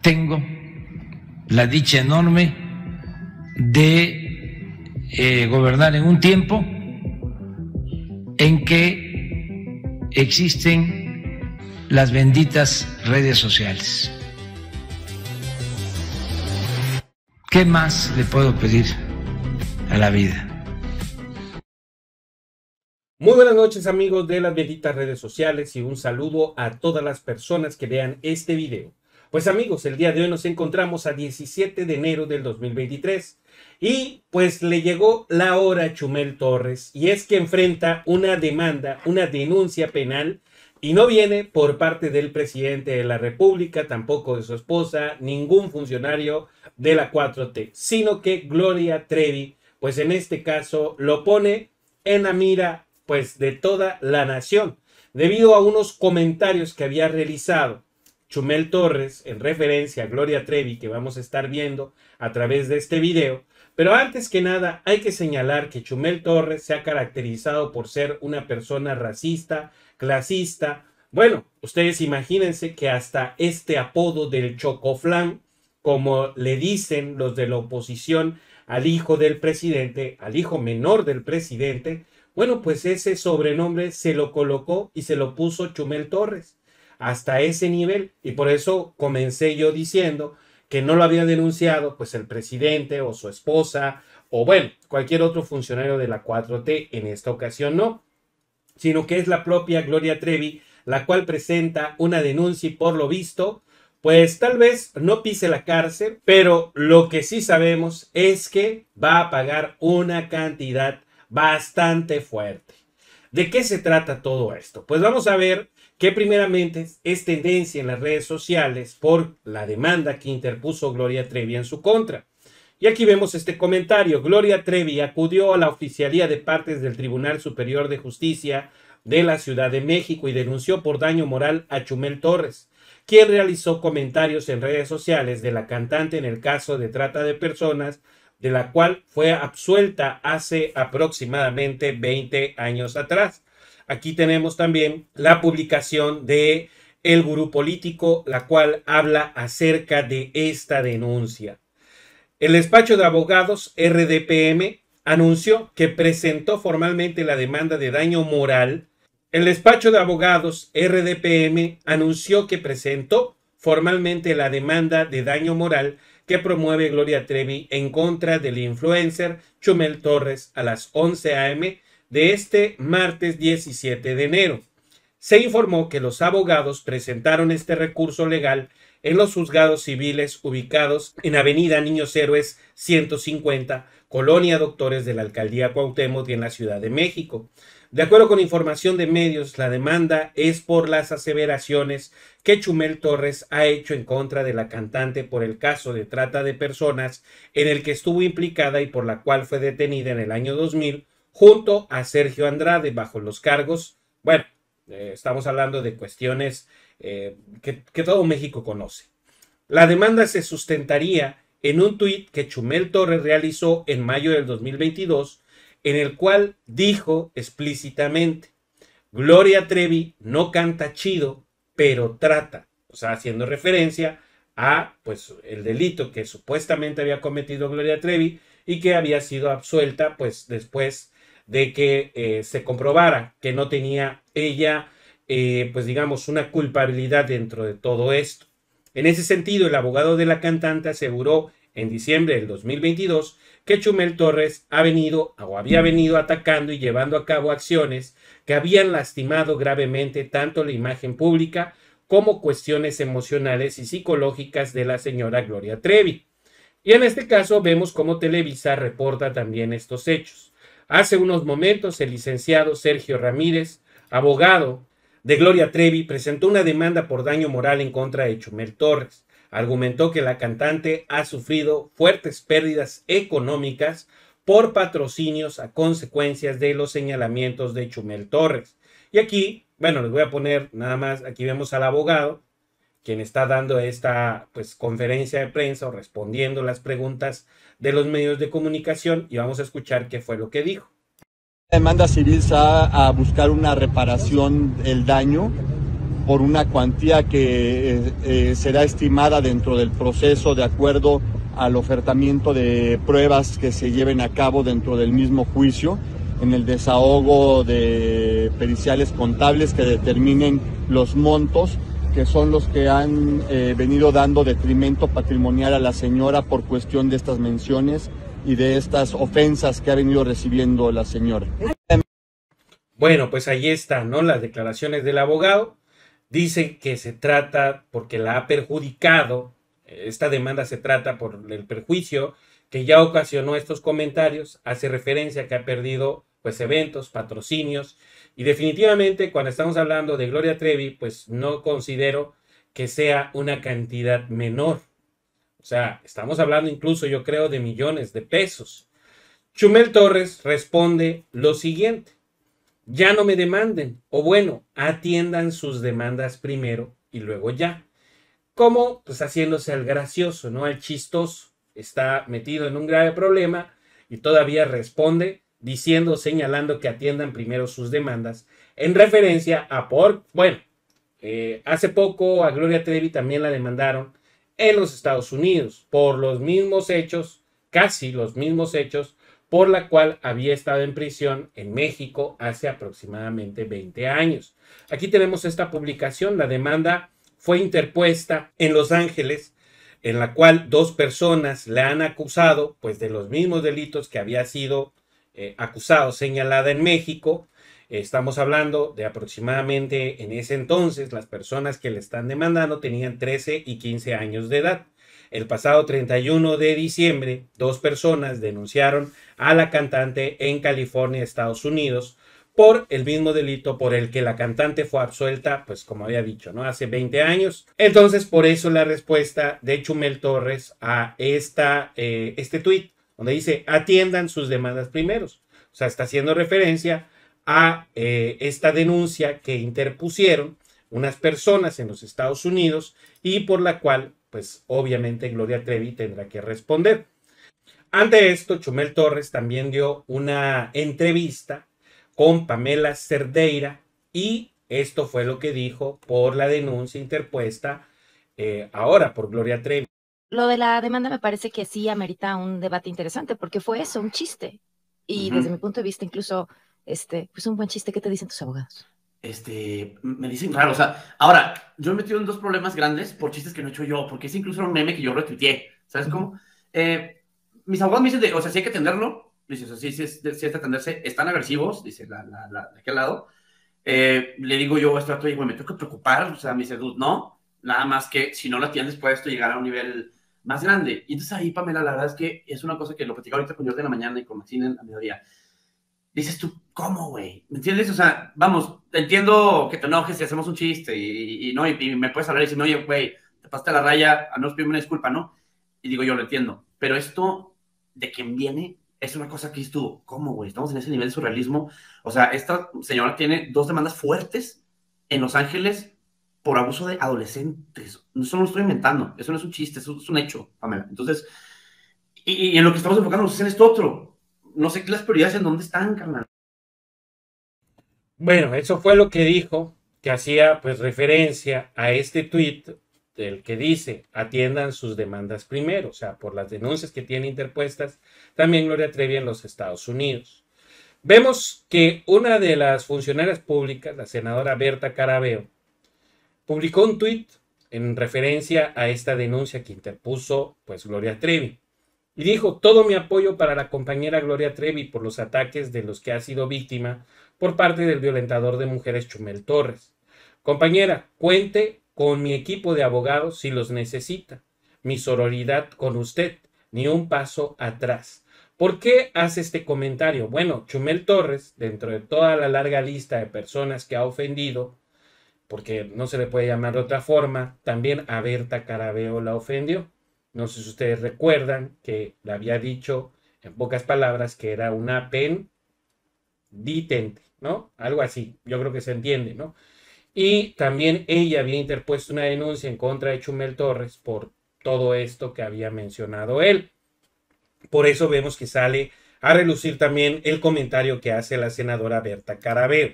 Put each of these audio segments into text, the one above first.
tengo la dicha enorme de eh, gobernar en un tiempo en que existen las benditas redes sociales. ¿Qué más le puedo pedir a la vida? Muy buenas noches amigos de las benditas redes sociales y un saludo a todas las personas que vean este video. Pues amigos, el día de hoy nos encontramos a 17 de enero del 2023 y pues le llegó la hora a Chumel Torres y es que enfrenta una demanda, una denuncia penal y no viene por parte del presidente de la República, tampoco de su esposa, ningún funcionario de la 4T, sino que Gloria Trevi, pues en este caso lo pone en la mira pues de toda la nación, debido a unos comentarios que había realizado Chumel Torres en referencia a Gloria Trevi que vamos a estar viendo a través de este video. Pero antes que nada hay que señalar que Chumel Torres se ha caracterizado por ser una persona racista, clasista. Bueno, ustedes imagínense que hasta este apodo del chocoflán, como le dicen los de la oposición al hijo del presidente, al hijo menor del presidente, bueno, pues ese sobrenombre se lo colocó y se lo puso Chumel Torres hasta ese nivel. Y por eso comencé yo diciendo que no lo había denunciado pues el presidente o su esposa o bueno, cualquier otro funcionario de la 4T, en esta ocasión no, sino que es la propia Gloria Trevi la cual presenta una denuncia y por lo visto, pues tal vez no pise la cárcel, pero lo que sí sabemos es que va a pagar una cantidad bastante fuerte. ¿De qué se trata todo esto? Pues vamos a ver que primeramente es tendencia en las redes sociales por la demanda que interpuso Gloria Trevi en su contra. Y aquí vemos este comentario. Gloria Trevi acudió a la oficialía de partes del Tribunal Superior de Justicia de la Ciudad de México y denunció por daño moral a Chumel Torres, quien realizó comentarios en redes sociales de la cantante en el caso de trata de personas, de la cual fue absuelta hace aproximadamente 20 años atrás. Aquí tenemos también la publicación de El Gurú Político, la cual habla acerca de esta denuncia. El despacho de abogados RDPM anunció que presentó formalmente la demanda de daño moral. El despacho de abogados RDPM anunció que presentó formalmente la demanda de daño moral que promueve Gloria Trevi en contra del influencer Chumel Torres a las 11 a.m de este martes 17 de enero. Se informó que los abogados presentaron este recurso legal en los juzgados civiles ubicados en Avenida Niños Héroes 150, Colonia Doctores de la Alcaldía Cuauhtémoc y en la Ciudad de México. De acuerdo con información de medios, la demanda es por las aseveraciones que Chumel Torres ha hecho en contra de la cantante por el caso de trata de personas en el que estuvo implicada y por la cual fue detenida en el año 2000 junto a Sergio Andrade bajo los cargos, bueno, eh, estamos hablando de cuestiones eh, que, todo México conoce. La demanda se sustentaría en un tuit que Chumel Torres realizó en mayo del 2022, en el cual dijo explícitamente, Gloria Trevi no canta chido, pero trata, o sea, haciendo referencia a pues el delito que supuestamente había cometido Gloria Trevi y que había sido absuelta pues después de que eh, se comprobara que no tenía ella, eh, pues digamos, una culpabilidad dentro de todo esto. En ese sentido, el abogado de la cantante aseguró en diciembre del 2022 que Chumel Torres ha venido o había venido atacando y llevando a cabo acciones que habían lastimado gravemente tanto la imagen pública como cuestiones emocionales y psicológicas de la señora Gloria Trevi. Y en este caso vemos cómo Televisa reporta también estos hechos. Hace unos momentos el licenciado Sergio Ramírez, abogado de Gloria Trevi, presentó una demanda por daño moral en contra de Chumel Torres. Argumentó que la cantante ha sufrido fuertes pérdidas económicas por patrocinios a consecuencias de los señalamientos de Chumel Torres. Y aquí, bueno, les voy a poner nada más, aquí vemos al abogado, quien está dando esta pues conferencia de prensa o respondiendo las preguntas de los medios de comunicación y vamos a escuchar qué fue lo que dijo. La demanda civil va a buscar una reparación del daño por una cuantía que eh, eh, será estimada dentro del proceso de acuerdo al ofertamiento de pruebas que se lleven a cabo dentro del mismo juicio, en el desahogo de periciales contables que determinen los montos que son los que han eh, venido dando detrimento patrimonial a la señora por cuestión de estas menciones y de estas ofensas que ha venido recibiendo la señora. Bueno, pues ahí están, ¿no? Las declaraciones del abogado. Dice que se trata porque la ha perjudicado, esta demanda se trata por el perjuicio que ya ocasionó estos comentarios, hace referencia que ha perdido pues eventos, patrocinios y definitivamente cuando estamos hablando de Gloria Trevi, pues no considero que sea una cantidad menor. O sea, estamos hablando incluso yo creo de millones de pesos. Chumel Torres responde lo siguiente ya no me demanden, o bueno, atiendan sus demandas primero y luego ya. Como pues haciéndose al gracioso, ¿no? Al chistoso. Está metido en un grave problema y todavía responde diciendo, señalando que atiendan primero sus demandas en referencia a por, bueno, eh, hace poco a Gloria Trevi también la demandaron en los Estados Unidos por los mismos hechos, casi los mismos hechos por la cual había estado en prisión en México hace aproximadamente 20 años. Aquí tenemos esta publicación, la demanda fue interpuesta en Los Ángeles, en la cual dos personas le han acusado pues de los mismos delitos que había sido eh, acusado, señalada en México. Estamos hablando de aproximadamente en ese entonces las personas que le están demandando tenían 13 y 15 años de edad. El pasado 31 de diciembre, dos personas denunciaron a la cantante en California, Estados Unidos, por el mismo delito por el que la cantante fue absuelta, pues como había dicho, ¿no? Hace 20 años. Entonces, por eso la respuesta de Chumel Torres a esta, eh, este tuit, donde dice, atiendan sus demandas primeros. O sea, está haciendo referencia a eh, esta denuncia que interpusieron unas personas en los Estados Unidos y por la cual pues obviamente Gloria Trevi tendrá que responder. Ante esto, Chumel Torres también dio una entrevista con Pamela Cerdeira y esto fue lo que dijo por la denuncia interpuesta eh, ahora por Gloria Trevi. Lo de la demanda me parece que sí amerita un debate interesante porque fue eso, un chiste. Y desde mi punto de vista, incluso, este, pues un buen chiste. ¿Qué te dicen tus abogados? este, me dicen raro, o sea, ahora, yo he metido en dos problemas grandes por chistes que no he hecho yo, porque es incluso un meme que yo retuiteé, ¿sabes cómo? Eh, mis abogados me dicen, de, o sea, si hay que atenderlo, dice, o sea, sí, sí, sí, sí hay que atenderse, están agresivos, dice la, la, la de aquel lado, eh, le digo yo, esto, güey, me tengo que preocupar, o sea, me dice, no, nada más que si no lo atiendes puede esto llegar a un nivel más grande, y entonces ahí, Pamela, la verdad es que es una cosa que lo platicaba ahorita con Jordi en la mañana y con Maxine a mediodía, dices tú, ¿cómo, güey? ¿Me entiendes? O sea, vamos, entiendo que te enojes y hacemos un chiste y, no, y, me puedes hablar y decir, no, oye, güey, te pasaste la raya, a no pedirme una disculpa, ¿no? Y digo, yo lo entiendo. Pero esto de quién viene es una cosa que tú, ¿cómo, güey? Estamos en ese nivel de surrealismo. O sea, esta señora tiene dos demandas fuertes en Los Ángeles por abuso de adolescentes. Eso no lo estoy inventando, eso no es un chiste, eso es un hecho, Pamela. Entonces, y, en lo que estamos enfocándonos es en esto otro no sé qué las prioridades en dónde están, carnal. Bueno, eso fue lo que dijo, que hacía pues referencia a este tweet del que dice atiendan sus demandas primero, o sea, por las denuncias que tiene interpuestas también Gloria Trevi en los Estados Unidos. Vemos que una de las funcionarias públicas, la senadora Berta Carabeo, publicó un tweet en referencia a esta denuncia que interpuso pues Gloria Trevi. Y dijo, todo mi apoyo para la compañera Gloria Trevi por los ataques de los que ha sido víctima por parte del violentador de mujeres Chumel Torres. Compañera, cuente con mi equipo de abogados si los necesita. Mi sororidad con usted, ni un paso atrás. ¿Por qué hace este comentario? Bueno, Chumel Torres, dentro de toda la larga lista de personas que ha ofendido, porque no se le puede llamar de otra forma, también a Berta Carabeo la ofendió. No sé si ustedes recuerdan que le había dicho en pocas palabras que era una pen ditente, ¿no? Algo así, yo creo que se entiende, ¿no? Y también ella había interpuesto una denuncia en contra de Chumel Torres por todo esto que había mencionado él. Por eso vemos que sale a relucir también el comentario que hace la senadora Berta Carabeo.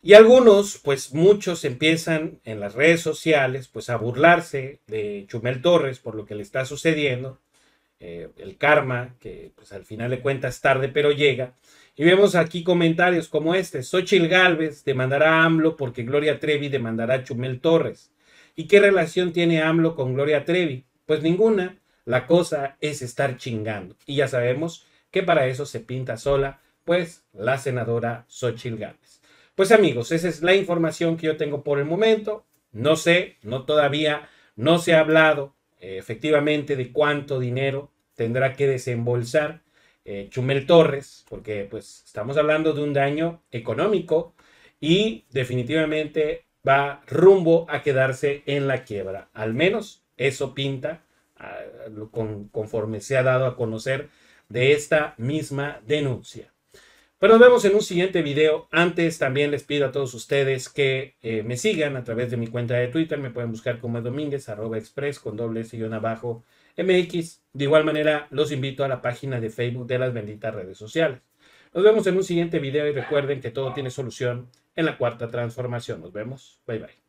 Y algunos, pues muchos empiezan en las redes sociales, pues a burlarse de Chumel Torres por lo que le está sucediendo, eh, el karma, que pues al final de cuentas tarde pero llega. Y vemos aquí comentarios como este, Xochil Gálvez demandará a AMLO porque Gloria Trevi demandará a Chumel Torres. ¿Y qué relación tiene AMLO con Gloria Trevi? Pues ninguna. La cosa es estar chingando. Y ya sabemos que para eso se pinta sola, pues la senadora Xochil Gálvez. Pues amigos, esa es la información que yo tengo por el momento. No sé, no todavía, no se ha hablado eh, efectivamente de cuánto dinero tendrá que desembolsar eh, Chumel Torres, porque pues estamos hablando de un daño económico y definitivamente va rumbo a quedarse en la quiebra. Al menos eso pinta ah, conforme se ha dado a conocer de esta misma denuncia. Pero nos vemos en un siguiente video. Antes también les pido a todos ustedes que eh, me sigan a través de mi cuenta de Twitter. Me pueden buscar como Domínguez, arroba express con doble sillón abajo MX. De igual manera, los invito a la página de Facebook de las benditas redes sociales. Nos vemos en un siguiente video y recuerden que todo tiene solución en la cuarta transformación. Nos vemos. Bye bye.